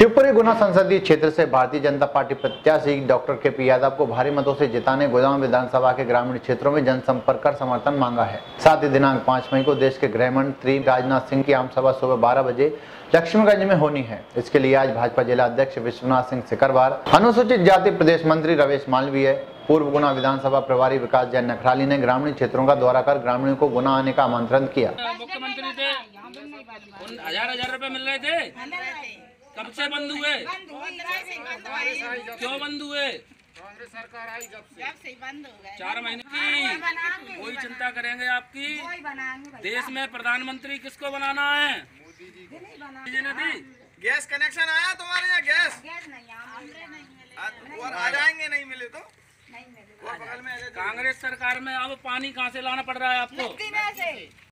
शिवपुरी गुना संसदीय क्षेत्र से भारतीय जनता पार्टी प्रत्याशी डॉक्टर के पी यादव को भारी मतों से जिताने गोदाम विधानसभा के ग्रामीण क्षेत्रों में जनसंपर्क कर समर्थन मांगा है। साथ ही दिनांक 5 मई को देश के गृह मंत्री राजनाथ सिंह की आम सभा सुबह बारह बजे लक्ष्मीगंज में होनी है। इसके लिए आज भाजपा जिला अध्यक्ष विश्वनाथ सिंह सिकरवार, अनुसूचित जाति प्रदेश मंत्री रवेश मालवीय, पूर्व गुना विधानसभा प्रभारी विकास जैन नखराली ने ग्रामीण क्षेत्रों का दौरा कर ग्रामीणों को गुना आने का आमंत्रण किया। मुख्यमंत्री हज़ार हज़ार मिल रहे थे। कब से बंद हुए? क्यों बंद हुए? कांग्रेस सरकार आई जब से। जब से बंद हो गए। चार महीने की। कोई चिंता करेंगे आपकी? देश में प्रधानमंत्री किसको बनाना है? मोदी जी ने दी गैस कनेक्शन आया तुम्हारे यहाँ गैस? गैस नहीं मिले आ- और आ जाएँगे नहीं मिले तो? नहीं मिले। वो बगल में आ जाए। कांग्रेस सरकार में अब पानी कहाँ से लाना पड़ रहा है आपको? मिट्टी में से।